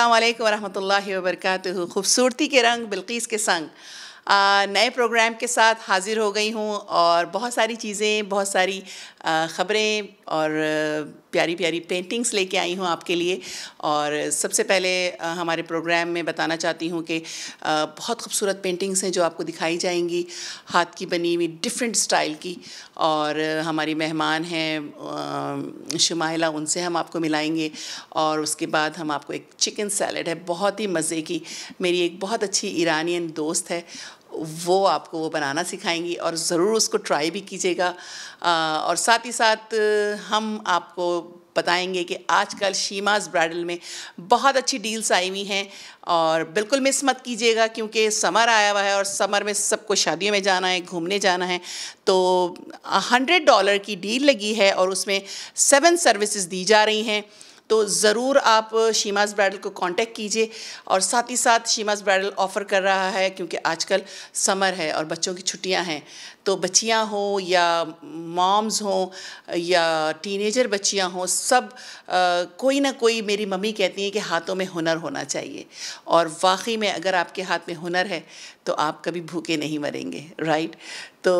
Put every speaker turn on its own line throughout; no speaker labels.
अस्सलाम वालेकुम वरहमतुल्लाहि खूबसूरती के रंग बिल्किस के संग। आ, नए प्रोग्राम के साथ हाज़िर हो गई हूँ और बहुत सारी चीज़ें बहुत सारी ख़बरें और प्यारी प्यारी पेंटिंग्स लेके आई हूँ आपके लिए। और सबसे पहले हमारे प्रोग्राम में बताना चाहती हूँ कि बहुत खूबसूरत पेंटिंग्स हैं जो आपको दिखाई जाएँगी। हाथ की बनी हुई डिफरेंट स्टाइल की। और हमारी मेहमान हैं शुमाइला, उनसे हम आपको मिलाएँगे। और उसके बाद हम आपको एक चिकन सैलड है, बहुत ही मज़े की। मेरी एक बहुत अच्छी ईरानियन दोस्त है वो आपको वो बनाना सिखाएँगी और ज़रूर उसको ट्राई भी कीजिएगा। और साथ ही साथ, हम आपको बताएँगे कि आजकल शीमाज ब्राइडल में बहुत अच्छी डील्स आई हुई हैं और बिल्कुल मिस मत कीजिएगा क्योंकि समर आया हुआ है और समर में सबको शादियों में जाना है, घूमने जाना है। तो हंड्रेड डॉलर की डील लगी है और उसमें सेवन सर्विसेज़ दी जा रही हैं। तो ज़रूर आप शीमाज ब्राइडल को कांटेक्ट कीजिए और साथ ही साथ शीमाज ब्राइडल ऑफ़र कर रहा है क्योंकि आजकल समर है और बच्चों की छुट्टियाँ हैं। तो बच्चियाँ हों या मॉम्स हों या टीनेजर बच्चियाँ हों सब आ, कोई ना कोई मेरी मम्मी कहती हैं कि हाथों में हुनर होना चाहिए। और वाकई में अगर आपके हाथ में हुनर है तो आप कभी भूखे नहीं मरेंगे राइट तो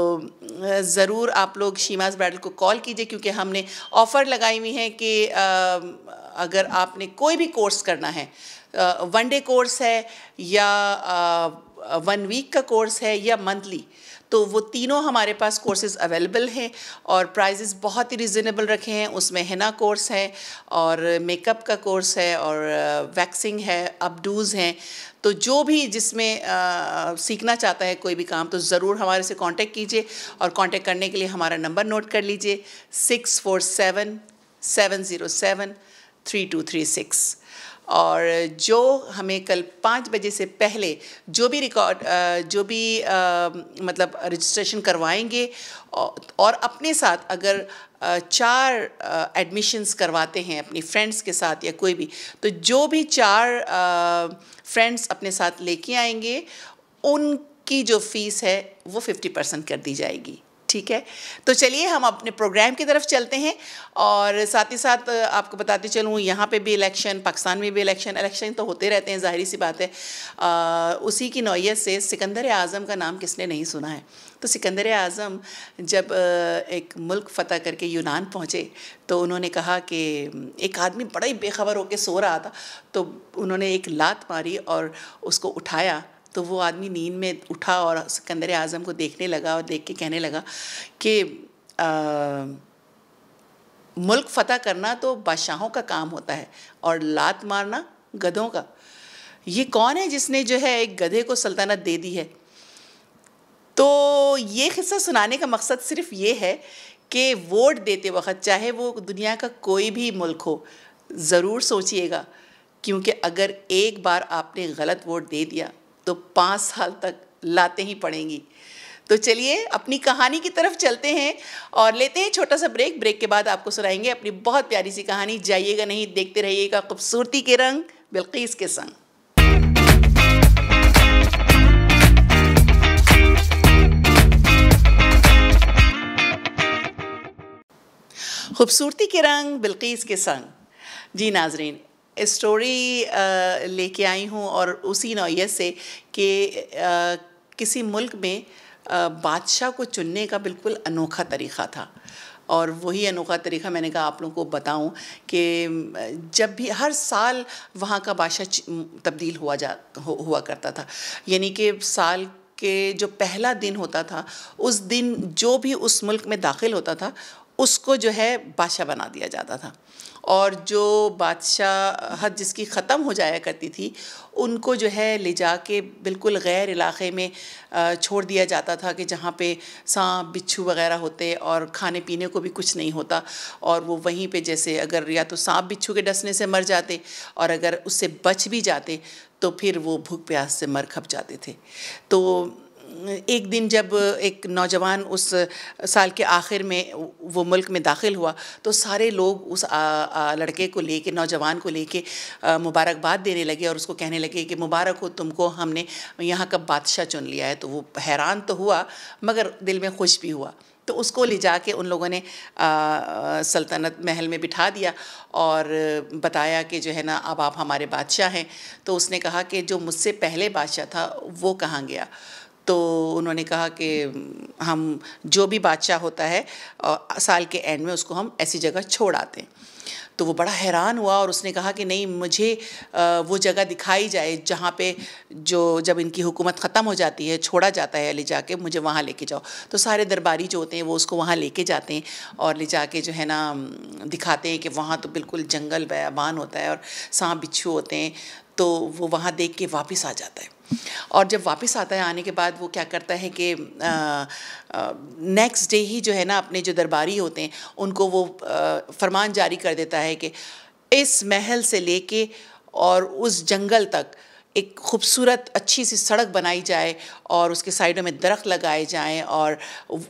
ज़रूर आप लोग शीमाज ब्राइडल को कॉल कीजिए क्योंकि हमने ऑफ़र लगाई हुई है कि अगर आपने कोई भी कोर्स करना है वन डे कोर्स है या वन वीक का कोर्स है या मंथली तो वो तीनों हमारे पास कोर्सेज़ अवेलेबल हैं और प्राइजेज़ बहुत ही रिजनेबल रखे हैं। उसमें हिना कोर्स है और मेकअप का कोर्स है और वैक्सिंग है अपडूज़ हैं। तो जो भी जिसमें आ, सीखना चाहता है कोई भी काम तो ज़रूर हमारे से कांटेक्ट कीजिए और कांटेक्ट करने के लिए हमारा नंबर नोट कर लीजिए six four seven seven zero seven three two three six और जो हमें कल पाँच बजे से पहले जो भी रिकॉर्ड जो भी मतलब रजिस्ट्रेशन करवाएँगे और अपने साथ अगर चार एडमिशन्स करवाते हैं अपनी फ्रेंड्स के साथ या कोई भी तो जो भी चार फ्रेंड्स अपने साथ लेके आएँगे, उनकी जो फ़ीस है वो फिफ्टी परसेंट कर दी जाएगी। ठीक है? तो चलिए हम अपने प्रोग्राम की तरफ़ चलते हैं और साथ ही साथ आपको बताते चलूँ यहाँ पे भी इलेक्शन पाकिस्तान में भी इलेक्शन इलेक्शन तो होते रहते हैं ज़ाहिर सी बात है। आ, उसी की नौीयत से सिकंदर आज़म का नाम किसने नहीं सुना है? तो सिकंदर आज़म जब एक मुल्क फ़तह करके यूनान पहुँचे तो उन्होंने कहा कि एक आदमी बड़ा ही बेखबर होकर सो रहा था तो उन्होंने एक लात मारी और उसको उठाया तो वो आदमी नींद में उठा और सिकंदर आज़म को देखने लगा और देख के कहने लगा कि मुल्क फ़तह करना तो बादशाहों का काम होता है और लात मारना गधों का। ये कौन है जिसने जो है एक गधे को सल्तनत दे दी है? तो ये किस्सा सुनाने का मकसद सिर्फ़ ये है कि वोट देते वक्त, चाहे वो दुनिया का कोई भी मुल्क हो, ज़रूर सोचिएगा, क्योंकि अगर एक बार आपने गलत वोट दे दिया तो पाँच साल तक लाते ही पड़ेंगी। तो चलिए, अपनी कहानी की तरफ़ चलते हैं और लेते हैं छोटा सा ब्रेक। ब्रेक के बाद आपको सुनाएँगे अपनी बहुत प्यारी सी कहानी। जाइएगा नहीं, देखते रहिएगा खूबसूरती के रंग, बिल्किस के संग। खूबसूरती के रंग, बिल्किस के संग। जी नाजरीन स्टोरी लेके आई हूँ और उसी नौीयत से कि किसी मुल्क में बादशाह को चुनने का बिल्कुल अनोखा तरीक़ा था। और वही अनोखा तरीक़ा मैंने कहा आप लोगों को बताऊँ कि जब भी हर साल वहाँ का बादशाह तब्दील हुआ जा हुआ करता था। यानी कि साल के जो पहला दिन होता था, उस दिन जो भी उस मुल्क में दाखिल होता था, उसको जो है बादशाह बना दिया जाता था। और जो बादशाह जिसकी ख़त्म हो जाया करती थी, उनको जो है ले जा के बिल्कुल गैर इलाके में छोड़ दिया जाता था कि जहाँ पे सांप, बिच्छू वगैरह होते और खाने पीने को भी कुछ नहीं होता। और वो वहीं पे जैसे अगर या तो सांप, बिच्छू के डसने से मर जाते और अगर उससे बच भी जाते तो फिर वो भूख प्यास से मर खप जाते थे। तो एक दिन जब एक नौजवान उस साल के आखिर में वो मुल्क में दाखिल हुआ तो सारे लोग उस आ, आ, लड़के को लेके नौजवान को लेके मुबारकबाद देने लगे और उसको कहने लगे कि मुबारक हो तुमको हमने यहाँ का बादशाह चुन लिया है। तो वो हैरान तो हुआ मगर दिल में खुश भी हुआ। तो उसको ले जा के उन लोगों ने सल्तनत महल में बिठा दिया और बताया कि जो है ना अब आप हमारे बादशाह हैं। तो उसने कहा कि जो मुझसे पहले बादशाह था वो कहाँ गया? तो उन्होंने कहा कि, हम जो भी बादशाह होता है साल के एंड में उसको हम ऐसी जगह छोड़ आते हैं। तो वो बड़ा हैरान हुआ और उसने कहा कि, नहीं, मुझे वो जगह दिखाई जाए जहाँ पे जो, जब इनकी हुकूमत ख़त्म हो जाती है, छोड़ा जाता है ले जाके, मुझे वहाँ लेके जाओ। तो सारे दरबारी जो होते हैं, वो उसको वहाँ लेके जाते हैं और ले जाके जो है ना, दिखाते हैं कि वहाँ तो बिल्कुल जंगल बयाबान होता है और सांप बिच्छू होते हैं तो वो वहाँ देख के वापस आ जाता है। और जब वापस आता है, आने के बाद वो क्या करता है कि नेक्स्ट डे ही जो है ना अपने जो दरबारी होते हैं, उनको वो फरमान जारी कर देता है कि इस महल से लेके और उस जंगल तक एक खूबसूरत अच्छी सी सड़क बनाई जाए और उसके साइडों में दरख्त लगाए जाएँ और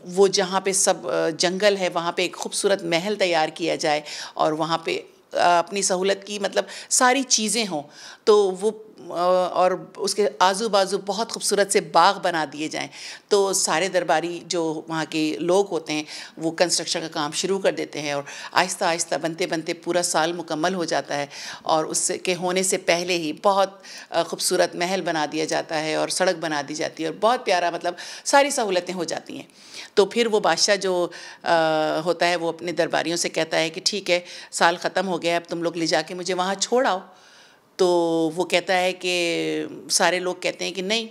वो जहाँ पे सब जंगल है, वहाँ पे एक खूबसूरत महल तैयार किया जाए और वहाँ पे अपनी सहूलत की मतलब सारी चीज़ें हों तो वो और उसके आजू बाजू बहुत खूबसूरत से बाग बना दिए जाएँ। तो सारे दरबारी जो वहाँ के लोग होते हैं वो कंस्ट्रक्शन का काम शुरू कर देते हैं और आहिस्ता आहिस्ता बनते बनते पूरा साल मुकम्मल हो जाता है और उससे के होने से पहले ही बहुत खूबसूरत महल बना दिया जाता है और सड़क बना दी जाती है और बहुत प्यारा मतलब सारी सहूलतें हो जाती हैं। तो फिर वो बादशाह जो आ, होता है वो अपने दरबारियों से कहता है कि ठीक है साल ख़त्म हो गया अब तुम लोग ले जाके मुझे वहाँ छोड़ आओ। तो वो कहता है कि सारे लोग कहते हैं कि नहीं,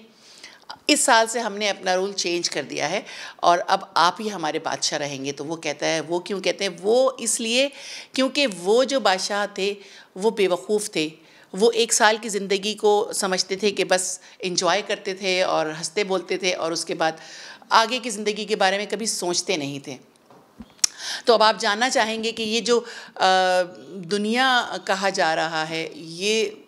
इस साल से हमने अपना रूल चेंज कर दिया है और अब आप ही हमारे बादशाह रहेंगे। तो वो कहता है, वो क्यों कहते हैं? वो इसलिए क्योंकि वो जो बादशाह थे, वो बेवकूफ़ थे। वो एक साल की ज़िंदगी को समझते थे कि बस इंजॉय करते थे और हँसते बोलते थे और उसके बाद आगे की ज़िंदगी के बारे में कभी सोचते नहीं थे। तो अब आप जानना चाहेंगे कि ये जो दुनिया कहा जा रहा है, ये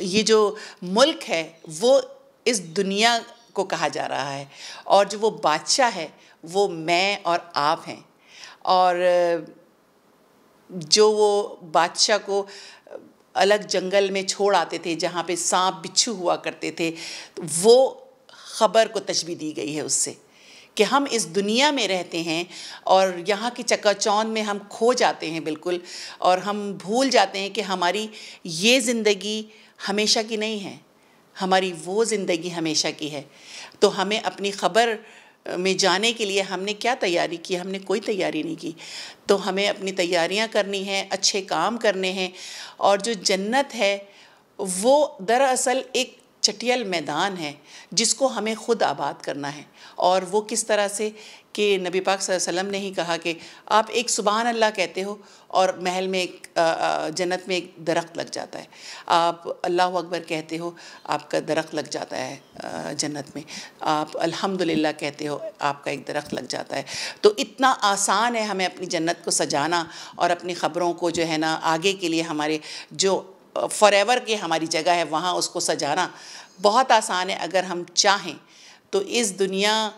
ये जो मुल्क है, वो इस दुनिया को कहा जा रहा है। और जो वो बादशाह है, वो मैं और आप हैं। और, जो वो बादशाह को अलग जंगल में छोड़ आते थे, जहाँ पे सांप बिच्छू हुआ करते थे, वो ख़बर को तशबी दी गई है उससे, कि हम इस दुनिया में रहते हैं और यहाँ की चकाचौंध में हम खो जाते हैं बिल्कुल, और हम भूल जाते हैं कि हमारी ये ज़िंदगी हमेशा की नहीं है। हमारी वो ज़िंदगी हमेशा की है। तो हमें अपनी ख़बर में जाने के लिए हमने क्या तैयारी की? हमने कोई तैयारी नहीं की। तो हमें अपनी तैयारियाँ करनी हैं, अच्छे काम करने हैं और जो जन्नत है, वो दरअसल एक चटियल मैदान है, जिसको हमें ख़ुद आबाद करना है। और वो किस तरह से कि नबी पाक वसल्लम ने ही कहा कि आप एक सुबहान अल्लाह कहते हो और महल में एक जन्नत में एक दरख्त लग जाता है। आप अल्लाह अकबर कहते हो, आपका दरख्त लग जाता है जन्नत में। आप अल्हम्दुलिल्लाह कहते हो, आपका एक दरख्त लग जाता है। तो इतना आसान है हमें अपनी जन्नत को सजाना और अपनी ख़बरों को जो है ना, आगे के लिए हमारे जो फॉर के हमारी जगह है, वहाँ उसको सजाना बहुत आसान है। अगर हम चाहें तो इस दुनिया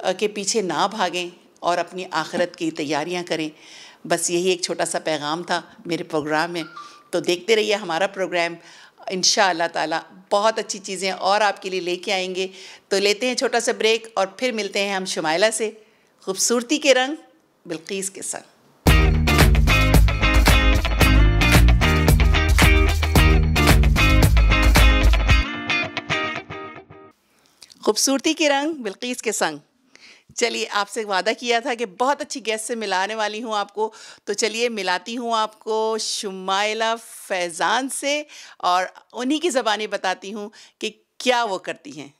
के पीछे ना भागें और अपनी आखिरत की तैयारियाँ करें। बस यही एक छोटा सा पैगाम था मेरे प्रोग्राम में। तो देखते रहिए हमारा प्रोग्राम। इन ताला बहुत अच्छी चीज़ें और आपके लिए लेके आएँगे। तो लेते हैं छोटा सा ब्रेक और फिर मिलते हैं हम शुमाइला से। खूबसूरती के रंग बिल्कीस के संग खूबसूरती के रंग, बिल्कीस के संग। चलिए, आपसे वादा किया था कि बहुत अच्छी गेस्ट से मिलाने वाली हूँ आपको। तो चलिए, मिलाती हूँ आपको शुमाइला फैज़ान से और उन्हीं की ज़बानी बताती हूँ कि क्या वो करती हैं।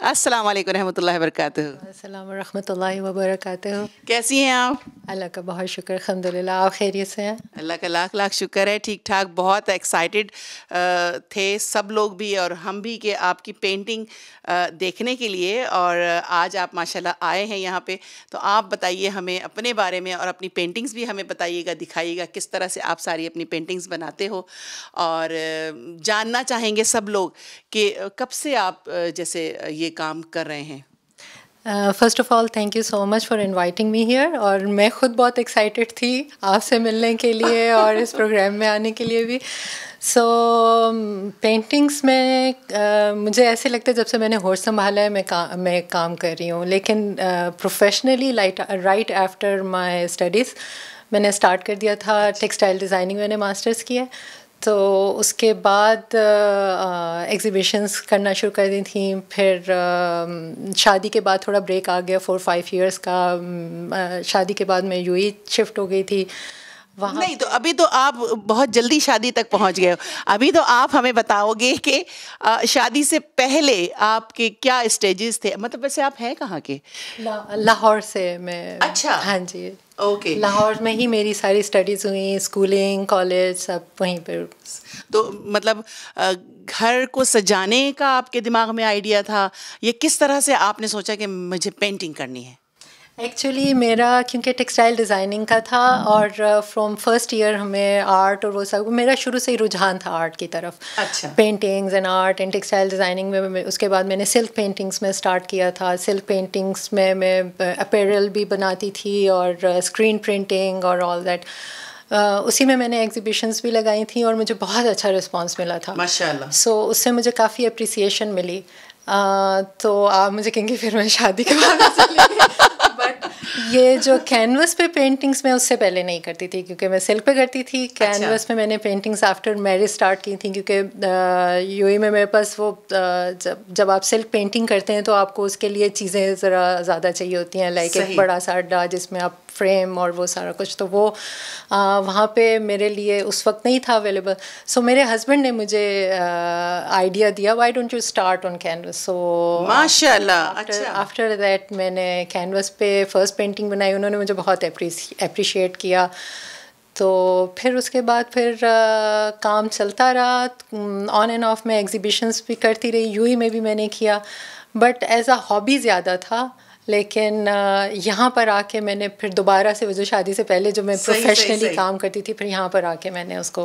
अस्सलाम वालेकुम रहमतुल्लाहि वबरकातुहू
अस्सलाम रहमतुल्लाहि वबरकातुहू
कैसी हैं आप?
अल्लाह का बहुत शुक्र अल्हम्दुलिल्लाह। आप खैरियत से हैं?
अल्लाह का लाख लाख शुक्र है ठीक ठाक बहुत एक्साइटेड थे सब लोग भी और हम भी कि आपकी पेंटिंग देखने के लिए और आज आप माशाल्लाह आए हैं यहाँ पे। तो आप बताइए हमें अपने बारे में और अपनी पेंटिंग्स भी हमें बताइएगा दिखाइएगा किस तरह से आप सारी अपनी पेंटिंग्स बनाते हो। और जानना चाहेंगे सब लोग कि कब से आप जैसे ये काम कर रहे हैं।
First of all thank you so much for inviting me here और मैं खुद बहुत एक्साइटेड थी आपसे मिलने के लिए और इस प्रोग्राम में आने के लिए भी। सो so, पेंटिंग्स में uh, मुझे ऐसे लगता है जब से मैंने होश संभाला है मैं का मैं काम कर रही हूँ। लेकिन professionally light right after my studies मैंने स्टार्ट कर दिया था टेक्सटाइल डिज़ाइनिंग मैंने मास्टर्स किया तो उसके बाद एग्ज़िबिशंस करना शुरू कर दी थी। फिर आ, शादी के बाद थोड़ा ब्रेक आ गया फोर फाइव इयर्स का। आ, शादी के बाद मैं यूई शिफ्ट हो गई थी।
वहाँ नहीं तो अभी तो आप बहुत जल्दी शादी तक पहुँच गए हो। अभी तो आप हमें बताओगे कि शादी से पहले आपके क्या स्टेजेस थे? मतलब वैसे आप हैं कहाँ के?
लाहौर से मैं
अच्छा।
हाँ जी।
Okay okay.
लाहौर में ही मेरी सारी स्टडीज़ हुई स्कूलिंग कॉलेज सब वहीं पर
तो मतलब घर को सजाने का आपके दिमाग में आइडिया था? ये किस तरह से आपने सोचा कि मुझे पेंटिंग करनी है?
एक्चुअली मेरा क्योंकि टेक्सटाइल डिज़ाइनिंग का था और फ्रॉम फ़र्स्ट ईयर हमें आर्ट और वो सब मेरा शुरू से ही रुझान था आर्ट की तरफ़।
अच्छा।
Paintings and art and textile designing में उसके बाद मैंने सिल्क पेंटिंग्स में स्टार्ट किया था। सिल्क पेंटिंग्स में मैं अपेरल भी बनाती थी और स्क्रीन प्रिंटिंग और ऑल दैट Uh, उसी में मैंने एग्जीबिशंस भी लगाई थी और मुझे बहुत अच्छा रिस्पांस मिला था।
माशाल्लाह।
सो so, उससे मुझे काफ़ी अप्रिसिएशन मिली। Uh, तो आप मुझे कहेंगे फिर मैं शादी के बाद ये जो कैनवस पे पेंटिंग्स मैं उससे पहले नहीं करती थी क्योंकि मैं सिल्क पे करती थी कैनवस अच्छा। पे मैंने पेंटिंग्स आफ्टर मैरिज स्टार्ट की थी क्योंकि यू में मेरे पास वो जब जब आप सिल्क पेंटिंग करते हैं तो आपको उसके लिए चीज़ें ज़रा ज़्यादा चाहिए होती हैं लाइक एक बड़ा सा अड्डा जिसमें आप फ्रेम और वो सारा कुछ तो वो आ, वहाँ पे मेरे लिए उस वक्त नहीं था अवेलेबल सो so, मेरे हस्बैंड ने मुझे आइडिया दिया why don't you start on canvas so
माशाल्लाह
आफ्टर दैट मैंने कैनवस पे फ़र्स्ट पेंटिंग बनाई उन्होंने मुझे बहुत अप्रिशिएट किया। तो फिर उसके बाद फिर आ, काम चलता रहा ऑन एंड ऑफ़ में एग्जीबिशंस भी करती रही यूई में भी मैंने किया। बट एज अ हॉबी ज़्यादा था लेकिन यहाँ पर आके मैंने फिर दोबारा से वो जो शादी से पहले जो मैं प्रोफेशनली काम करती थी फिर यहाँ पर आके मैंने उसको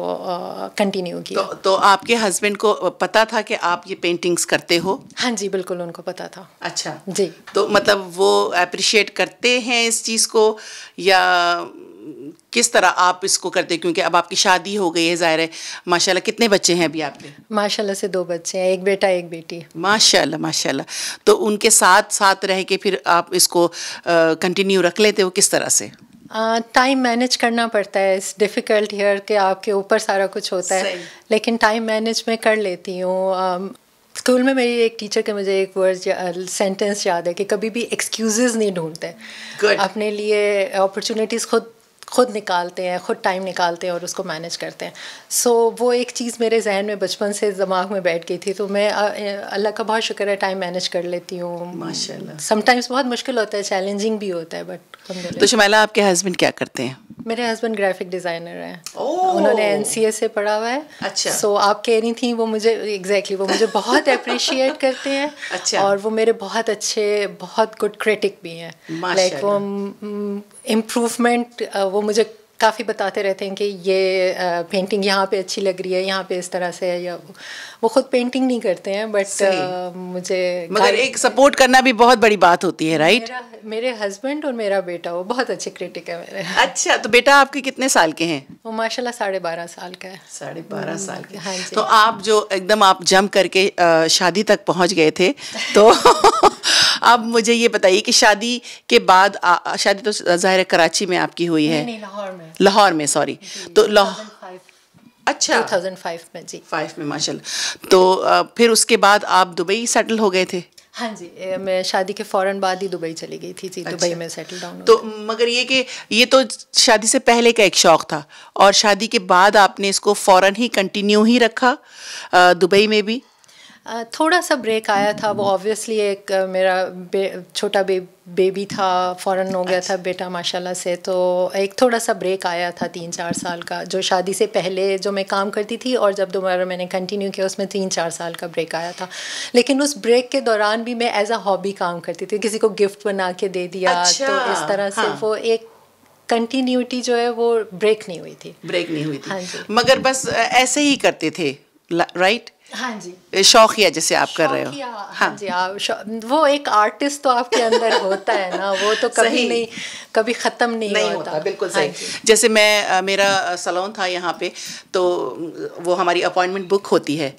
कंटिन्यू किया।
तो, तो आपके हस्बैंड को पता था कि आप ये पेंटिंग्स करते हो?
हाँ जी बिल्कुल उनको पता था।
अच्छा।
जी।
तो मतलब वो अप्रिशिएट करते हैं इस चीज़ को या किस तरह आप इसको करते हैं? क्योंकि अब आपकी शादी हो गई है ज़ाहिर है। माशाल्लाह कितने बच्चे हैं अभी आपके?
माशाल्लाह से दो बच्चे हैं एक बेटा एक बेटी।
माशाल्लाह माशाल्लाह। तो उनके साथ साथ रह के फिर आप इसको कंटिन्यू रख लेते हो किस तरह से?
टाइम मैनेज करना पड़ता है। इस डिफ़िकल्ट ईयर के आपके ऊपर सारा कुछ होता है। लेकिन टाइम मैनेज मैं कर लेती हूँ। स्कूल में मेरी एक टीचर के मुझे एक वर्ड सेंटेंस याद है कि कभी भी एक्सक्यूज़ नहीं ढूंढते। अपने लिए अपॉर्चुनिटीज़ खुद खुद निकालते हैं खुद टाइम निकालते हैं और उसको मैनेज करते हैं। सो so, वो एक चीज़ मेरे जहन में बचपन से दिमाग में बैठ गई थी तो मैं अल्लाह का बहुत शुक्र है टाइम मैनेज कर लेती हूँ।
माशाल्लाह।
समटाइम्स बहुत मुश्किल होता है चैलेंजिंग भी होता है
बट तो शमाला आपके हस्बैंड क्या करते हैं?
मेरे हस्बैंड ग्राफिक डिज़ाइनर हैं। उन्होंने एन से पढ़ा हुआ है।
अच्छा।
सो so, आप कह रही थी वो मुझे एग्जैक्टली exactly, वो मुझे बहुत अप्रिशिएट करते हैं
अच्छा।
और वो मेरे बहुत अच्छे बहुत गुड क्रिटिक भी हैं। लाइक like, वो इम्प्रूवमेंट वो मुझे काफ़ी बताते रहते हैं कि ये पेंटिंग यहाँ पे अच्छी लग रही है यहाँ पे इस तरह से है या वो खुद पेंटिंग नहीं करते हैं बट मुझे
मगर एक सपोर्ट करना भी बहुत बड़ी बात होती है राइट
मेरा, मेरे हस्बैंड और मेरा बेटा वो बहुत अच्छे क्रिटिक है मेरे।
अच्छा तो बेटा आपके कितने साल के हैं?
वो माशाल्लाह साढ़े बारह साल का है।
साढ़े बारह हम्म, साल के।
हाँ
तो आप जो एकदम आप जम करके शादी तक पहुँच गए थे तो अब मुझे ये बताइए कि शादी के बाद आ, शादी तो ज़ाहिर कराची में आपकी हुई है।
लाहौर में।
लाहौर में सॉरी तो लाहौर अच्छा।
2005 में जी।
फाइव में माशाल्लाह। तो फिर उसके बाद आप दुबई सेटल हो गए थे?
हाँ जी मैं शादी के फ़ौरन बाद ही दुबई चली गई थी जी अच्छा। दुबई में सेटल डाउन
तो मगर ये कि ये तो शादी से पहले का एक शौक़ था और शादी के बाद आपने इसको फ़ौरन ही कंटिन्यू ही रखा दुबई में भी?
थोड़ा सा ब्रेक आया था वो ऑब्वियसली एक मेरा बे, छोटा बे, बेबी था फ़ौरन हो गया अच्छा। था बेटा माशाल्लाह से तो एक थोड़ा सा ब्रेक आया था तीन चार साल का जो शादी से पहले जो मैं काम करती थी और जब दोबारा मैंने कंटिन्यू किया उसमें तीन चार साल का ब्रेक आया था। लेकिन उस ब्रेक के दौरान भी मैं एज अ हॉबी काम करती थी किसी को गिफ्ट बना के दे दिया
अच्छा,
तो इस तरह से हाँ। वो एक कंटिन्यूटी जो है वो ब्रेक नहीं हुई थी।
ब्रेक नहीं हुई थी।
हाँ जी।
मगर बस ऐसे ही करते थे राइट
हाँ जी।
शौकिया जैसे आप कर रहे हो।
हाँ, हाँ। जी आप वो एक आर्टिस्ट तो आपके अंदर होता है ना वो तो कभी नहीं कभी ख़त्म नहीं, नहीं होता, होता
बिल्कुल हाँ सही। जैसे मैं मेरा सलोन था यहाँ पे तो वो हमारी अपॉइंटमेंट बुक होती है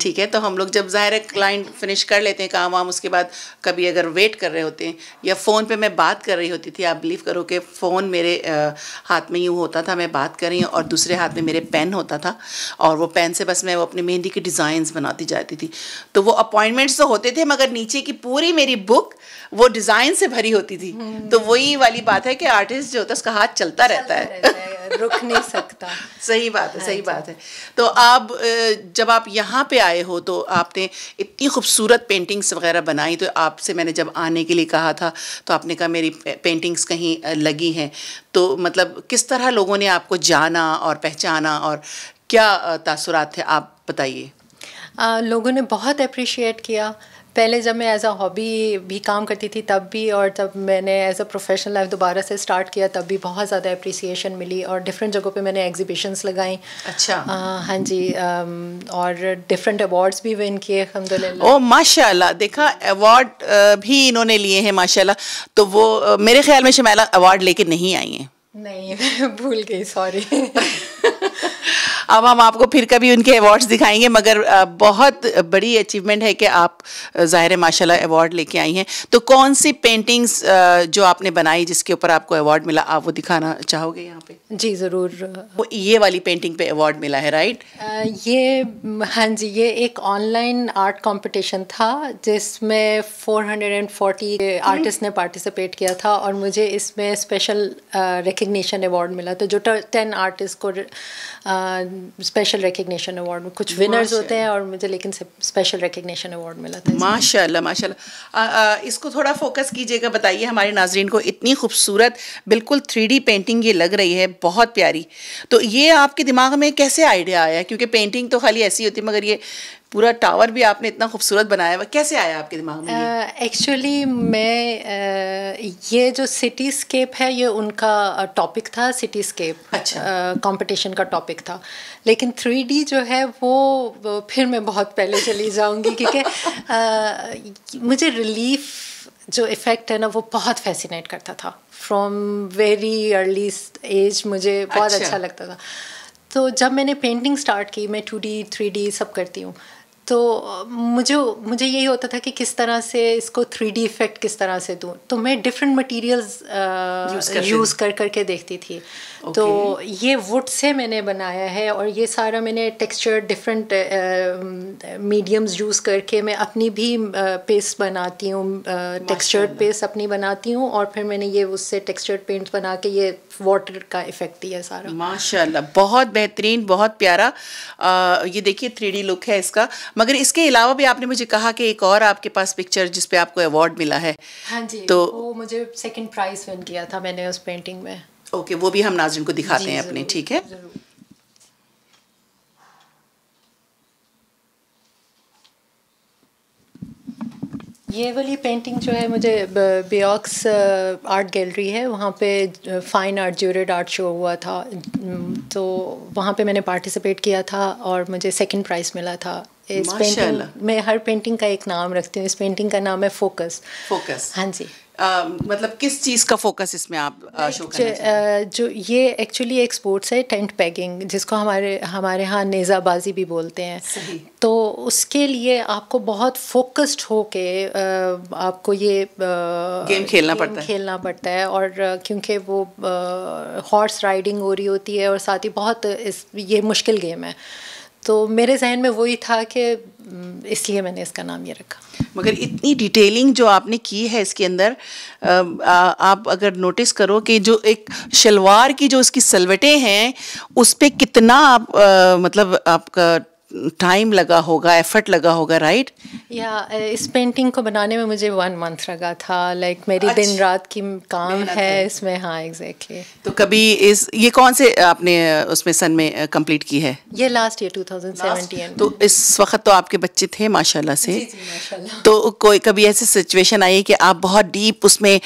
ठीक है? तो हम लोग जब ज़ाहिर क्लाइंट फिनिश कर लेते हैं काम वाम उसके बाद कभी अगर वेट कर रहे होते हैं या फ़ोन पे मैं बात कर रही होती थी आप बिलीव करो कि फ़ोन मेरे हाथ में यूँ होता था मैं बात कर रही हूँ और दूसरे हाथ में मेरे पेन होता था और वो पेन से बस मैं वो अपनी मेहंदी की डिज़ाइंस बनाती जाती थी। तो वो अपॉइंटमेंट्स तो होते थे मगर नीचे की पूरी मेरी बुक वो डिज़ाइन से भरी होती थी। हम्म। तो वही वाली बात है कि आर्टिस्ट जो होता है उसका हाथ चलता रहता
है। रुक नहीं सकता।
सही बात है सही हाँ बात है। तो आप जब आप यहाँ पे आए हो तो आपने इतनी खूबसूरत पेंटिंग्स वगैरह बनाई तो आपसे मैंने जब आने के लिए कहा था तो आपने कहा मेरी पेंटिंग्स कहीं लगी हैं। तो मतलब किस तरह लोगों ने आपको जाना और पहचाना और क्या तासुरात थे आप बताइए।
लोगों ने बहुत अप्रिशिएट किया। पहले जब मैं एज अ हॉबी भी काम करती थी तब भी और जब मैंने एज अ प्रोफेशनल लाइफ दोबारा से स्टार्ट किया तब भी बहुत ज़्यादा अप्रिसिएशन मिली और डिफरेंट जगहों पे मैंने एग्जीबिशंस लगाई।
अच्छा।
आ, हाँ जी आ, और डिफरेंट अवार्ड्स भी विन किए अलहमदिल्ला
ओ माशाल्लाह देखा अवार्ड भी इन्होंने लिए हैं माशाल्लाह। तो वो मेरे ख्याल में शमैला अवार्ड लेके नहीं आई हैं।
नहीं भूल गई सॉरी
अब हम आपको फिर कभी उनके अवार्ड्स दिखाएँगे मगर बहुत बड़ी अचीवमेंट है कि आप ज़ाहिर माशाल्लाह अवार्ड लेके आई हैं। तो कौन सी पेंटिंग्स जो आपने बनाई जिसके ऊपर आपको अवार्ड मिला आप वो दिखाना चाहोगे यहाँ पे?
जी ज़रूर।
वो ये वाली पेंटिंग पे अवार्ड मिला है राइट आ,
ये हाँ जी ये एक ऑनलाइन आर्ट कंपटीशन था जिसमें 440 आर्टिस्ट ने पार्टिसिपेट किया था और मुझे इसमें स्पेशल रिकग्निशन अवार्ड मिला तो जो टेन आर्टिस्ट को स्पेशल रिकग्निशन अवार्ड में कुछ विनर्स होते हैं और मुझे लेकिन स्पेशल रिकग्निशन अवार्ड मिला था।
माशाल्लाह माशाल्लाह। इसको थोड़ा फोकस कीजिएगा बताइए हमारे नाजरन को इतनी खूबसूरत बिल्कुल थ्री पेंटिंग ये लग रही है बहुत प्यारी। तो ये आपके दिमाग में कैसे आइडिया आया? क्योंकि पेंटिंग तो खाली ऐसी होती है मगर ये पूरा टावर भी आपने इतना खूबसूरत बनाया हुआ कैसे आया आपके दिमाग में
एक्चुअली uh, मैं uh, ये जो सिटी स्केप है ये उनका टॉपिक था सिटी स्केप
अच्छा।
कंपटीशन uh, का टॉपिक था। लेकिन थ्री जो है वो फिर मैं बहुत पहले चली जाऊँगी क्योंकि मुझे रिलीफ जो इफ़ेक्ट है ना वो बहुत फैसिनेट करता था। फ्रॉम वेरी अर्ली एज मुझे बहुत अच्छा, अच्छा लगता था। तो जब मैंने पेंटिंग स्टार्ट की मैं टू डी थ्री डी सब करती हूँ तो मुझे मुझे यही होता था कि किस तरह से इसको थ्री डी इफ़ेक्ट किस तरह से दूँ। तो मैं डिफरेंट मटेरियल्स यूज़ कर करके देखती थी। okay. तो ये वुड से मैंने बनाया है और ये सारा मैंने टेक्सचर डिफरेंट मीडियम्स यूज़ करके मैं अपनी भी पेस्ट बनाती हूँ टेक्सचर पेस्ट अपनी बनाती हूँ और फिर मैंने ये उससे टेक्सचर पेंट बना के ये वाटर का इफ़ेक्ट दिया सारा।
माशाल्लाह बहुत बेहतरीन बहुत प्यारा आ, ये देखिए थ्री लुक है इसका। मगर इसके अलावा भी आपने मुझे कहा कि एक और आपके पास पिक्चर जिस पे आपको अवार्ड मिला है
हाँ जी तो वो मुझे सेकंड प्राइज विन किया था मैंने उस पेंटिंग में।
ओके वो भी हम नाजरन को दिखाते हैं अपने ठीक है?
ये वाली पेंटिंग जो है मुझे बेॉक्स आर्ट गैलरी है वहाँ पे fine art juried art show हुआ था। तो वहाँ पे मैंने पार्टिसिपेट किया था और मुझे सेकंड प्राइज़ मिला था। इस पेंटिंग मैं हर पेंटिंग का एक नाम रखती हूँ। इस पेंटिंग का नाम है फोकस
फोकस
हाँ जी।
Uh, मतलब किस चीज़ का फोकस इसमें आप uh, शो करना
uh, जो ये एक्चुअली एक स्पोर्ट्स है टेंट पैगिंग जिसको हमारे हमारे यहाँ नेज़ाबाजी भी बोलते हैं।
सही।
तो उसके लिए आपको बहुत फोकस्ड हो होके आपको ये
गेम खेलना पड़ता है।
खेलना पड़ता है। और क्योंकि वो हॉर्स राइडिंग हो रही होती है और साथ ही बहुत इस ये मुश्किल गेम है। तो मेरे जहन में वही था कि इसलिए मैंने इसका नाम ये रखा।
मगर इतनी डिटेलिंग जो आपने की है इसके अंदर आप अगर नोटिस करो कि जो एक शलवार की जो उसकी सलवटें हैं उस पर कितना आप आ, मतलब आपका टाइम लगा होगा एफर्ट लगा होगा राइट
या इस पेंटिंग को बनाने में मुझे वन मंथ लगा था। लाइक like, मेरी अच्छा, दिन रात की काम है, है इसमें हाँ एग्जैक्टली
exactly. तो कभी इस ये कौन से आपने उसमें सन में कंप्लीट की है?
ये लास्ट ईयर 2017
तो इस वक्त तो आपके बच्चे थे माशाल्लाह से।
जी, जी, माशाल्लाह।
तो कोई कभी ऐसी सिचुएशन आई कि आप बहुत डीप उसमें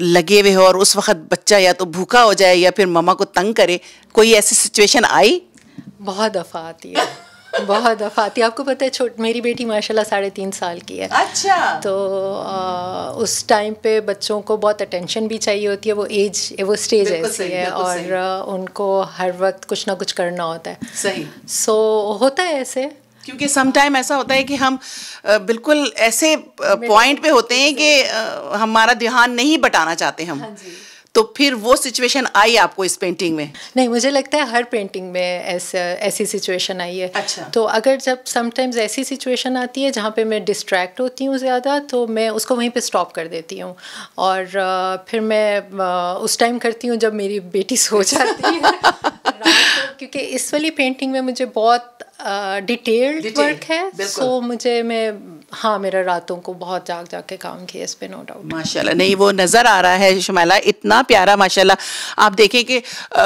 लगे हुए हो और उस वक्त बच्चा या तो भूखा हो जाए या फिर ममा को तंग करे? कोई ऐसी सिचुएशन आई?
बहुत दफ़ा आती है। बहुत दफाती। आपको पता है छोट मेरी बेटी माशाल्लाह साढ़े तीन साल की है।
अच्छा।
तो आ, उस टाइम पे बच्चों को बहुत अटेंशन भी चाहिए होती है। वो एज वो स्टेज ऐसी है और उनको हर वक्त कुछ ना कुछ करना होता है।
सही।
सो so, होता है ऐसे।
क्योंकि सम टाइम ऐसा होता है कि हम बिल्कुल ऐसे पॉइंट पे होते हैं कि हमारा ध्यान नहीं बटाना चाहते हम। हाँ तो फिर वो सिचुएशन आई आपको इस पेंटिंग में?
नहीं मुझे लगता है हर पेंटिंग में ऐसा ऐसी सिचुएशन आई है।
अच्छा।
तो अगर जब समटाइम्स ऐसी सिचुएशन आती है जहाँ पे मैं डिस्ट्रैक्ट होती हूँ ज़्यादा तो मैं उसको वहीं पे स्टॉप कर देती हूँ। और फिर मैं उस टाइम करती हूँ जब मेरी बेटी सो जाती है। क्योंकि इस वाली पेंटिंग में मुझे बहुत डिटेल्ड वर्क है। सो मुझे मैं हाँ मेरा रातों को बहुत जाग जाग के काम किया इस पे नो डाउट
माशाल्लाह नहीं वो नज़र आ रहा है शुमैला इतना प्यारा माशाल्लाह। आप देखें कि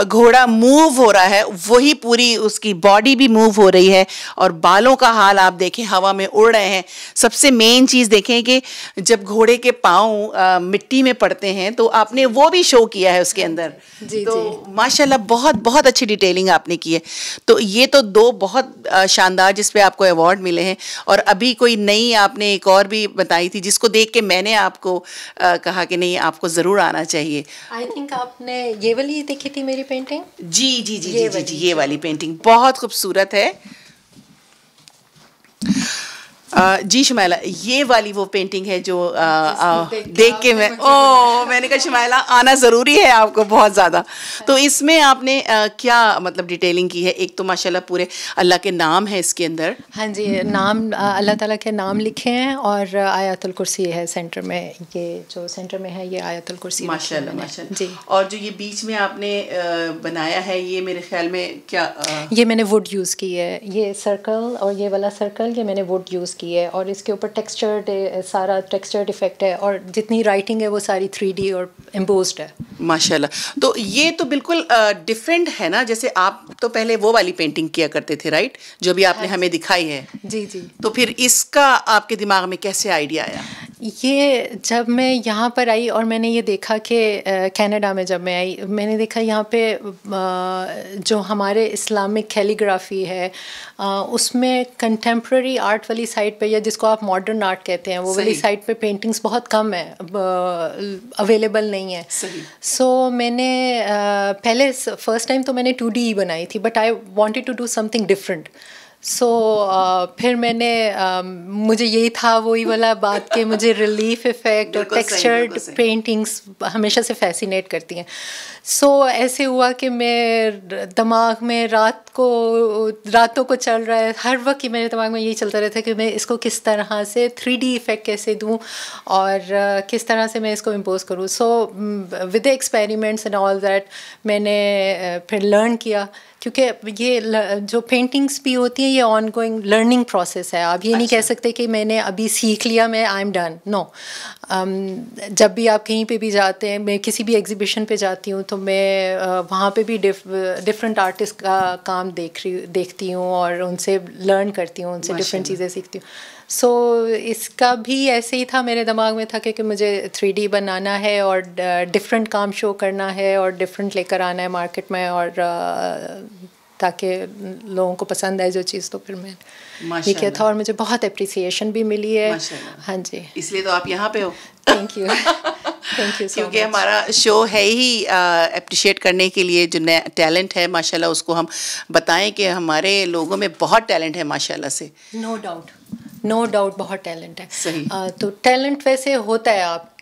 घोड़ा मूव हो रहा है वही पूरी उसकी बॉडी भी मूव हो रही है और बालों का हाल आप देखें हवा में उड़ रहे हैं। सबसे मेन चीज़ देखें कि जब घोड़े के पाँव मिट्टी में पड़ते हैं तो आपने वो भी शो किया है उसके अंदर।
जी
तो माशाल्लाह बहुत बहुत अच्छी डिटेलिंग आपने की है। तो ये तो दो बहुत शानदार जिसपे आपको अवार्ड मिले हैं। और अभी कोई नई आपने एक और भी बताई थी जिसको देख के मैंने आपको आ, कहा कि नहीं आपको ज़रूर आना चाहिए।
आई थिंक आपने ये वाली देखी थी मेरी पेंटिंग
जी जी जी जी जी जी ये वाली पेंटिंग बहुत खूबसूरत है। जी शुमैला ये वाली वो पेंटिंग है जो देख के मैं ओ मैंने कहा शुमैला आना ज़रूरी है आपको बहुत ज़्यादा। तो इसमें आपने आ, क्या मतलब डिटेलिंग की है? एक तो माशाल्लाह पूरे अल्लाह के नाम है इसके अंदर।
हाँ जी नाम अल्लाह ताला के नाम लिखे हैं और आयतुल कुर्सी है सेंटर में। ये जो सेंटर में है ये आयतुल कुर्सी
माशाल्लाह माशाल्लाह। जी। और जो ये बीच में आपने बनाया है ये मेरे ख्याल में क्या
ये मैंने वुड यूज़ की है। ये सर्कल और ये वाला सर्कल ये मैंने वुड यूज़ की है और इसके ऊपर टेक्सचर्ड सारा टेक्सचर्ड इफ़ेक्ट है और जितनी राइटिंग है वो सारी थ्री और एम्बोज है।
माशाल्लाह। तो ये तो बिल्कुल डिफरेंट है ना? जैसे आप तो पहले वो वाली पेंटिंग किया करते थे राइट जो भी आपने हाँ हमें दिखाई है।
जी जी।
तो फिर इसका आपके दिमाग में कैसे आइडिया आया?
ये जब मैं यहाँ पर आई और मैंने ये देखा कि कनाडा में जब मैं आई मैंने देखा यहाँ पे जो हमारे इस्लामिक कैलीग्राफी है उसमें कंटेम्प्रेरी आर्ट वाली साइड पे या जिसको आप मॉडर्न आर्ट कहते हैं वो वाली साइड पे पेंटिंग्स बहुत कम है अवेलेबल नहीं है। सो so, मैंने पहले फ़र्स्ट टाइम तो मैंने टू डी बनाई थी but I wanted to do something different so so, uh, फिर मैंने uh, मुझे यही था वही वाला बात कि मुझे रिलीफ इफ़ेक्ट और टेक्सचर्ड पेंटिंग्स हमेशा से फैसिनेट करती हैं। सो so, ऐसे हुआ कि मैं दिमाग में रात को रातों को चल रहा है। हर वक्त ही मेरे दिमाग में यही चलता रहता है कि मैं इसको किस तरह से थ्री डी इफ़ेक्ट कैसे दूँ और uh, किस तरह से मैं इसको इम्पोज करूँ। So with experiments and all that मैंने uh, फिर लर्न किया। क्योंकि ये जो पेंटिंग्स भी होती हैं ये ऑन गोइंग लर्निंग प्रोसेस है। आप ये अच्छा। नहीं कह अच्छा। सकते कि मैंने अभी सीख लिया मैं आई एम डन नो जब भी आप कहीं पे भी जाते हैं मैं किसी भी एग्जीबिशन पे जाती हूँ तो मैं वहाँ पे भी डिफरेंट आर्टिस्ट का काम देख रही देखती हूँ और उनसे लर्न करती हूँ उनसे डिफरेंट चीज़ें सीखती हूँ। सो so, इसका भी ऐसे ही था मेरे दिमाग में था कि मुझे थ्री बनाना है और डिफरेंट काम शो करना है और डिफरेंट लेकर आना है मार्केट में और ताकि लोगों को पसंद आए जो चीज़ तो फिर मैं ये किया था और मुझे बहुत अप्रिसिएशन भी मिली है। हाँ जी।
इसलिए तो आप यहाँ पे हो।
थैंक यू थैंक यू
क्योंकि हमारा शो है ही अप्रिशिएट करने के लिए जो नया टैलेंट है माशाल्लाह उसको हम बताएँ कि हमारे लोगों में बहुत टैलेंट है माशाल्लाह से।
No no doubt no doubt बहुत टैलेंट है।
सही।
आ, तो टैलेंट वैसे होता है आप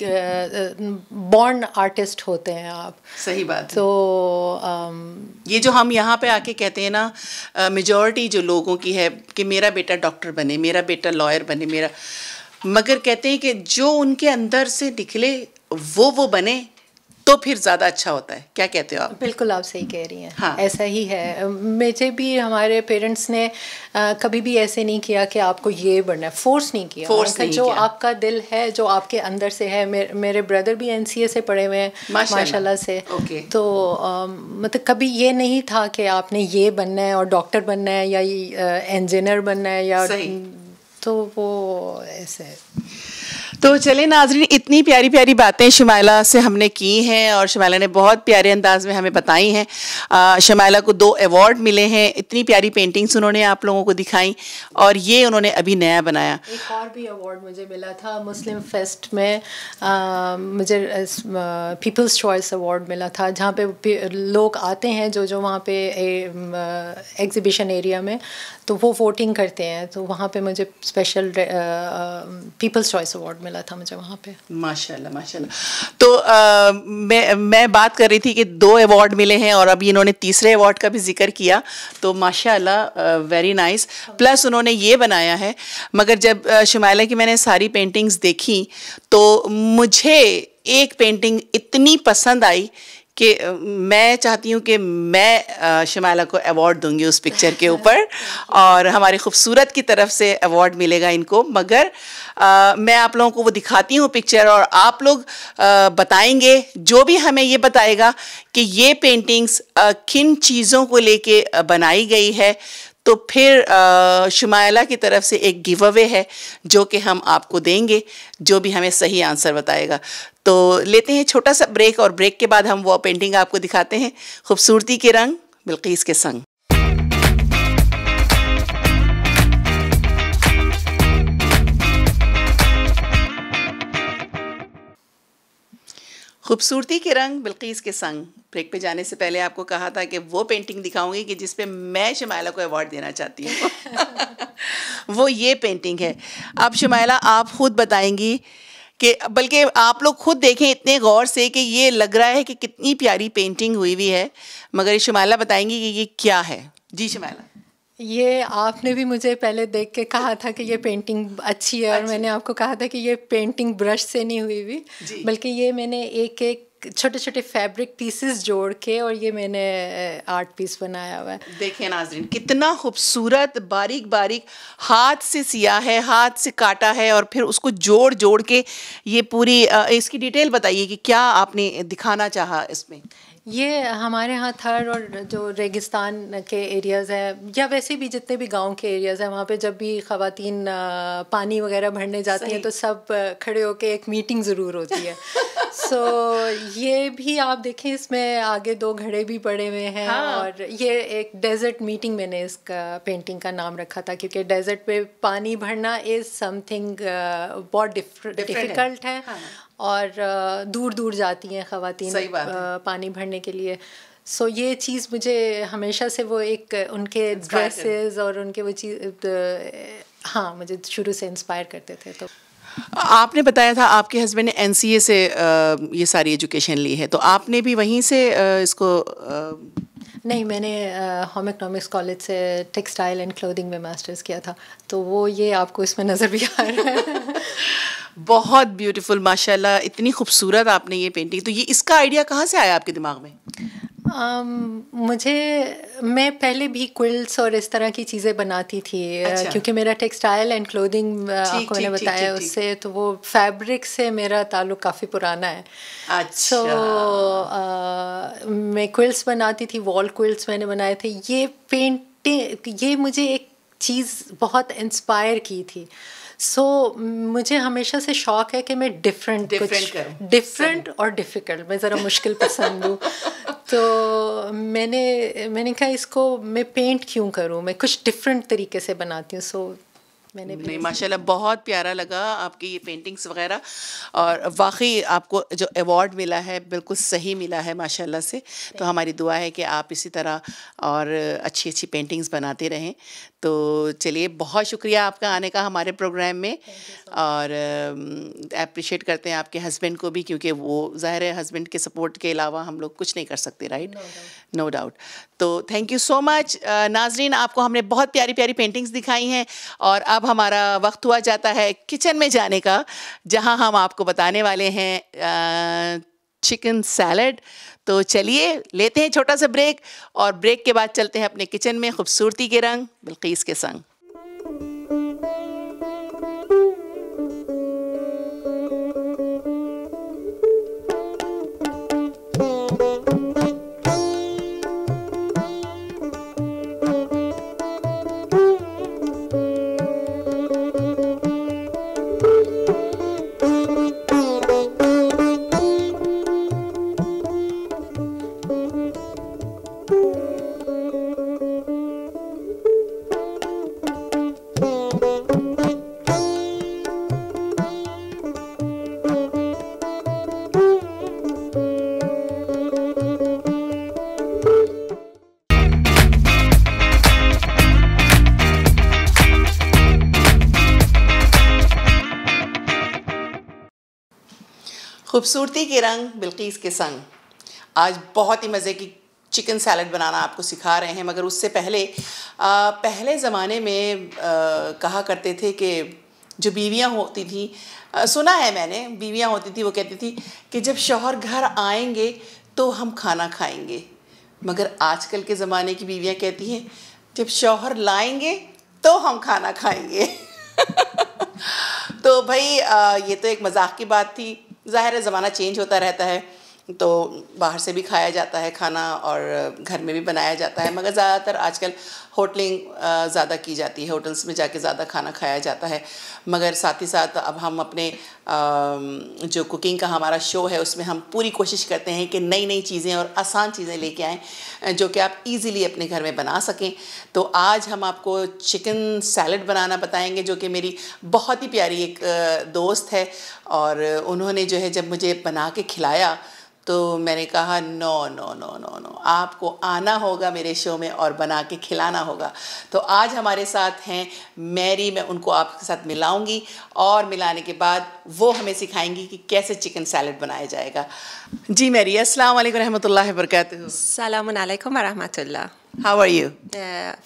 बॉर्न आर्टिस्ट होते हैं आप।
सही बात
तो
आम, ये जो हम यहाँ पे आके कहते हैं ना मेजॉरिटी जो लोगों की है कि मेरा बेटा डॉक्टर बने मेरा बेटा लॉयर बने मेरा मगर कहते हैं कि जो उनके अंदर से निकले वो वो बने तो फिर ज़्यादा अच्छा होता है। क्या कहते हो आप?
बिल्कुल आप सही कह रही हैं।
हाँ।
ऐसा ही है। मुझे भी हमारे पेरेंट्स ने आ, कभी भी ऐसे नहीं किया कि आपको ये बनना है। फोर्स नहीं किया।
फोर्स नहीं
जो
किया।
आपका दिल है जो आपके अंदर से है मेरे, मेरे ब्रदर भी एन से पढ़े हुए हैं माशाल्लाह। से।
ओके।
तो आ, मतलब कभी ये नहीं था कि आपने ये बनना है और डॉक्टर बनना है या इंजीनियर बनना है या तो वो ऐसे।
तो चले नाजरीन इतनी प्यारी प्यारी बातें शमाइला से हमने की हैं और शमाइला ने बहुत प्यारे अंदाज में हमें बताई हैं। शमाइला को दो अवार्ड मिले हैं। इतनी प्यारी पेंटिंग्स उन्होंने आप लोगों को दिखाई और ये उन्होंने अभी नया बनाया।
एक और भी अवार्ड मुझे मिला था मुस्लिम फेस्ट में आ, मुझे पीपल्स चॉइस अवार्ड मिला था जहाँ पे लोग आते हैं जो जो वहाँ पे एग्ज़िबिशन एरिया में तो वो वोटिंग करते हैं तो वहाँ पे मुझे स्पेशल पीपल्स चॉइस अवार्ड मिला था मुझे वहाँ पे।
माशाल्लाह माशाल्लाह। तो आ, मैं मैं बात कर रही थी कि दो अवार्ड मिले हैं और अभी इन्होंने तीसरे अवार्ड का भी ज़िक्र किया। तो माशाल्लाह वेरी नाइस प्लस उन्होंने ये बनाया है मगर जब शुमाला की मैंने सारी पेंटिंग्स देखी तो मुझे एक पेंटिंग इतनी पसंद आई कि मैं चाहती हूँ कि मैं शमाला को अवार्ड दूँगी उस पिक्चर के ऊपर और हमारी खूबसूरत की तरफ़ से अवार्ड मिलेगा इनको। मगर आ, मैं आप लोगों को वो दिखाती हूँ पिक्चर और आप लोग आ, बताएँगे जो भी हमें ये बताएगा कि ये पेंटिंग्स किन चीज़ों को लेके बनाई गई है तो फिर शुमायला की तरफ़ से एक गिव अवे है, जो कि हम आपको देंगे, जो भी हमें सही आंसर बताएगा। तो लेते हैं छोटा सा ब्रेक और ब्रेक के बाद हम वो पेंटिंग आपको दिखाते हैं, खूबसूरती के रंग, बिल्कीस के संग। खूबसूरती के रंग बिल्किस के संग। ब्रेक पे जाने से पहले आपको कहा था कि वो पेंटिंग दिखाऊँगी कि जिस पे मैं शमाइला को अवार्ड देना चाहती हूँ। वो ये पेंटिंग है। अब शमाइला आप खुद बताएँगी कि, बल्कि आप लोग खुद देखें इतने गौर से कि ये लग रहा है कि कितनी प्यारी पेंटिंग हुई हुई है। मगर शमाइला बताएँगी कि ये क्या है। जी शमाइला
ये आपने भी मुझे पहले देख के कहा था कि ये पेंटिंग अच्छी है और मैंने आपको कहा था कि ये पेंटिंग ब्रश से नहीं हुई हुई बल्कि ये मैंने एक एक छोटे छोटे फैब्रिक पीसेस जोड़ के और ये मैंने आर्ट पीस बनाया हुआ है।
देखिए नाजरीन कितना खूबसूरत बारीक बारीक हाथ से सिया है हाथ से काटा है और फिर उसको जोड़ जोड़ के ये पूरी इसकी डिटेल बताइए कि क्या आपने दिखाना चाहा इसमें?
ये हमारे यहाँ थर और जो रेगिस्तान के एरियाज़ हैं या वैसे भी जितने भी गाँव के एरियाज़ हैं वहाँ पे जब भी ख़वातीन पानी वगैरह भरने जाती हैं तो सब खड़े होके एक मीटिंग ज़रूर होती है सो so, ये भी आप देखें इसमें आगे दो घड़े भी पड़े हुए हैं हाँ. और ये एक डेजर्ट मीटिंग मैंने इसका पेंटिंग का नाम रखा था क्योंकि डेजर्ट पे पानी भरना इज़ समथिंग बहुत डिफ़िकल्ट है, है। हाँ. और दूर दूर जाती हैं ख़वातीन पानी भरने के लिए। सो so, ये चीज़ मुझे हमेशा से वो एक उनके ड्रेसेस और उनके वो चीज़ हाँ मुझे शुरू से इंस्पायर करते थे तो।
आपने बताया था आपके हस्बैंड ने NCA से ये सारी एजुकेशन ली है तो आपने भी वहीं से इसको
नहीं मैंने होम इकनॉमिक्स कॉलेज से टेक्सटाइल एंड क्लोथिंग में मास्टर्स किया था तो वो ये आपको इसमें नज़र भी आ रहा है।
बहुत ब्यूटीफुल माशाल्लाह इतनी खूबसूरत आपने ये पेंटिंग तो ये इसका आइडिया कहाँ से आया आपके दिमाग में?
Um, मुझे मैं पहले भी क्विल्स और इस तरह की चीज़ें बनाती थी अच्छा। क्योंकि मेरा टेक्सटाइल एंड क्लोथिंग आपको मैंने बताया उससे तो वो फैब्रिक से मेरा ताल्लुक काफ़ी पुराना है। अच्छा। so, uh, मैं क्विल्स बनाती थी वॉल क्विल्स मैंने बनाए थे। ये पेंटिंग ये मुझे एक चीज़ बहुत इंस्पायर की थी। सो so, मुझे हमेशा से शौक है कि मैं डिफरेंट डिफरेंट डिफरेंट और डिफ़िकल्ट मैं ज़रा मुश्किल पसंद हूँ। तो मैंने मैंने कहा इसको मैं पेंट क्यों करूँ? मैं कुछ डिफरेंट तरीके से बनाती हूँ। सो
मैंने नहीं माशाल्लाह बहुत प्यारा लगा आपकी ये पेंटिंग्स वगैरह। और वाकई आपको जो अवार्ड मिला है बिल्कुल सही मिला है माशाल्लाह से। तो हमारी दुआ है कि आप इसी तरह और अच्छी अच्छी पेंटिंग्स बनाते रहें। तो चलिए बहुत शुक्रिया आपका आने का हमारे प्रोग्राम में। और अप्रिशिएट करते हैं आपके हस्बैंड को भी क्योंकि वो ज़ाहिर है हस्बैंड के सपोर्ट के अलावा हम लोग कुछ नहीं कर सकते राइट नो डाउट तो थैंक यू सो मच नाजरीन आपको हमने बहुत प्यारी प्यारी पेंटिंग्स दिखाई हैं। और अब हमारा वक्त हुआ जाता है किचन में जाने का, जहाँ हम आपको बताने वाले हैं चिकन सैलड। तो चलिए, लेते हैं छोटा सा ब्रेक और ब्रेक के बाद चलते हैं अपने किचन में खूबसूरती के रंग, बिल्कीस के संग। खूबसूरती के रंग बिल्किस के संग। आज बहुत ही मज़े की चिकन सैलड बनाना आपको सिखा रहे हैं मगर उससे पहले आ, पहले ज़माने में आ, कहा करते थे कि जो बीवियाँ होती थी आ, सुना है मैंने बीवियाँ होती थी वो कहती थी कि जब शोहर घर आएँगे तो हम खाना खाएँगे। मगर आजकल के ज़माने की बीवियाँ कहती हैं जब शोहर लाएँगे तो हम खाना खाएँगे। तो भाई आ, ये तो एक मज़ाक की बात थी। ज़ाहिर है ज़माना चेंज होता रहता है। तो बाहर से भी खाया जाता है खाना और घर में भी बनाया जाता है। मगर ज़्यादातर आजकल होटलिंग ज़्यादा की जाती है। होटल्स में जाके ज़्यादा खाना खाया जाता है। मगर साथ ही साथ अब हम अपने जो कुकिंग का हमारा शो है, उसमें हम पूरी कोशिश करते हैं कि नई नई चीज़ें और आसान चीज़ें लेके आएँ, जो कि आप इजीली अपने घर में बना सकें। तो आज हम आपको चिकन सैलड बनाना बताएँगे, जो कि मेरी बहुत ही प्यारी एक दोस्त है। और उन्होंने जो है जब मुझे बना के खिलाया तो मैंने कहा no no no no no आपको आना होगा मेरे शो में और बना के खिलाना होगा। तो आज हमारे साथ हैं मैरी, मैं उनको आपके साथ मिलाऊँगी और मिलाने के बाद वो हमें सिखाएँगी कि कैसे चिकन सैलड बनाया जाएगा। जी मैरी असल वालेकुम रहमतुल्लाहि व बरकातहू।
सलाम
how are you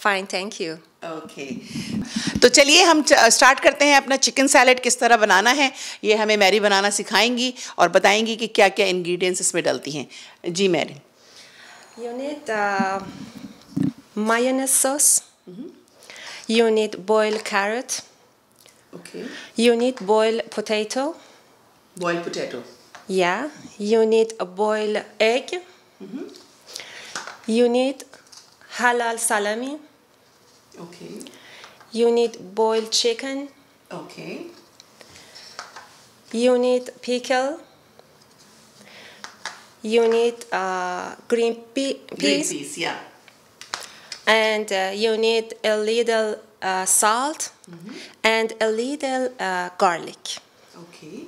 fine thank you
okay तो चलिए हम स्टार्ट करते हैं अपना चिकन सैलड किस तरह बनाना है ये हमें मैरी बनाना सिखाएँगी और बताएँगी कि क्या क्या इंग्रेडिएंट्स इसमें डलती हैं जी Mary
You need uh, mayonnaise sauce. You need boiled carrot.
Okay
You need boiled potato.
Boiled potato
Yeah. You need a boiled egg. You need halal salami.
Okay.
You need boiled chicken.
Okay.
You need pickle. You need uh, green peas.
Green
peas,
yeah.
And uh, you need a little uh, salt mm -hmm. and a little uh, garlic.
Okay.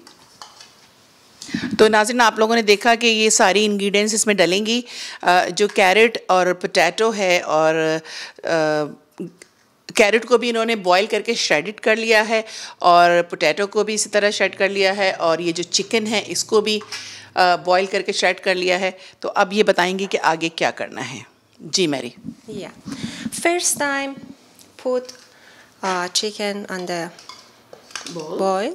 तो नाजिन आप लोगों ने देखा कि ये सारी ingredients इसमें डलेंगी। जो कैरेट और पोटैटो है और कैरेट को भी इन्होंने बॉईल करके श्रेडिड कर लिया है और पोटैटो को भी इसी तरह श्रेड कर लिया है और ये जो चिकन है इसको भी बॉईल करके श्रेड कर लिया है। तो अब ये बताएँगी कि आगे क्या करना है। जी Mary.
Time, put uh, chicken on the boil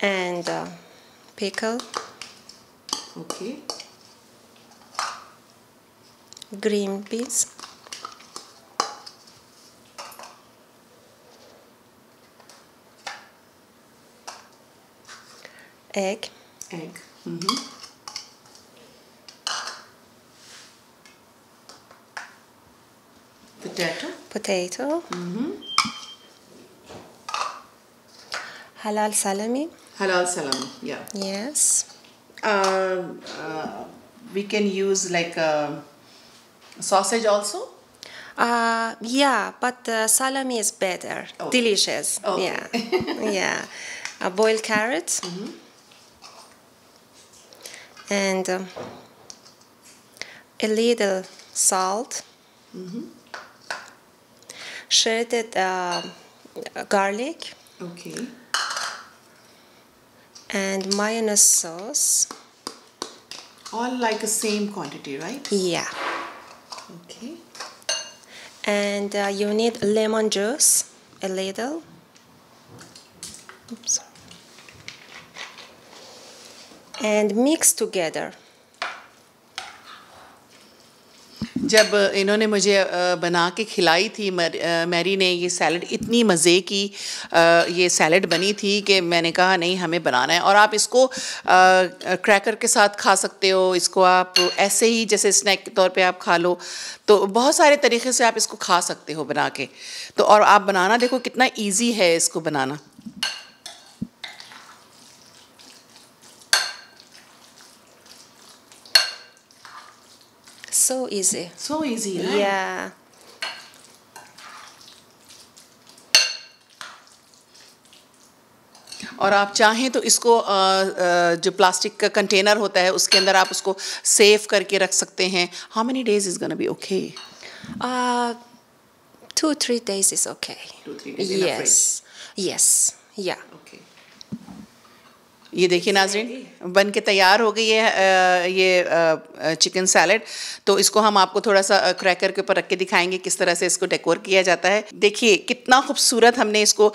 and uh, pickle.
Okay.
Green peas. Egg.
Egg. Mm -hmm.
Potato. Potato. Mm -hmm. Halal salami
halal salami yeah
Yes.
uh, uh, we can use like a sausage also
Uh, yeah, but uh, salami is better.
Oh.
Delicious.
Okay.
Yeah. yeah. A boiled carrot. And um, a little salt. Mhm. Shredded uh, garlic
okay
and mayonnaise sauce.
all like the same quantity right
Yeah.
okay
And uh, you need lemon juice, a little. Oops. And mix together.
जब इन्होंने मुझे बना के खिलाई थी मर, ने ये सैलड इतनी मज़े की ये सैलड बनी थी कि मैंने कहा नहीं हमें बनाना है। और आप इसको क्रैकर के साथ खा सकते हो। इसको आप ऐसे ही जैसे स्नैक के तौर पे आप खा लो। तो बहुत सारे तरीके से आप इसको खा सकते हो बना के। तो और आप बनाना देखो कितना ईजी है इसको बनाना।
So easy.
So easy
Yeah.
और आप चाहें तो इसको जो प्लास्टिक का कंटेनर होता है उसके अंदर आप उसको सेव करके रख सकते हैं how many days is gonna be okay
Uh, two, three days is okay.
Two, three days in the
yes. Yes. Yeah.
Okay ये देखिए नाजरीन, बन के तैयार हो गई है ये चिकन सैलड तो इसको हम आपको थोड़ा सा क्रैकर के ऊपर रख के दिखाएँगे किस तरह से इसको डेकोर किया जाता है। देखिए, कितना खूबसूरत हमने इसको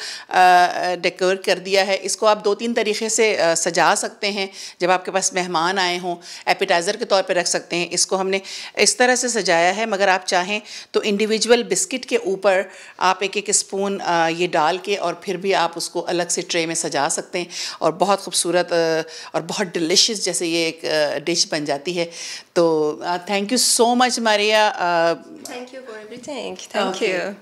डेकोर कर दिया है। इसको आप दो तीन तरीके से सजा सकते हैं। जब आपके पास मेहमान आए हों एपिटाइज़र के तौर पर रख सकते हैं। इसको हमने इस तरह से सजाया है। मगर आप चाहें तो इंडिविजुअल बिस्किट के ऊपर आप एक एक स्पून ये डाल के और फिर भी आप उसको अलग से ट्रे में सजा सकते हैं। और बहुत खूबसूरत खूबसूरत और बहुत डिलिशियस जैसे ये एक डिश बन जाती है। तो thank you so much Maria
thank you for everything thank you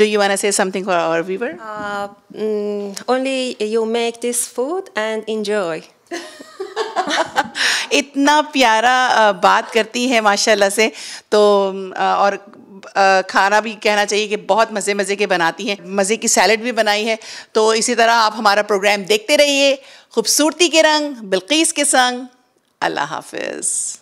do you want to say something for our viewer?
Uh, mm, only you make this food and enjoy.
इतना प्यारा बात करती है माशाल्लाह से। तो और खाना भी कहना चाहिए कि बहुत मज़े मज़े के बनाती हैं। मज़े की सैलड भी बनाई है। तो इसी तरह आप हमारा प्रोग्राम देखते रहिए। खूबसूरती के रंग बिल्किस के संग। अल्लाह हाफिज़।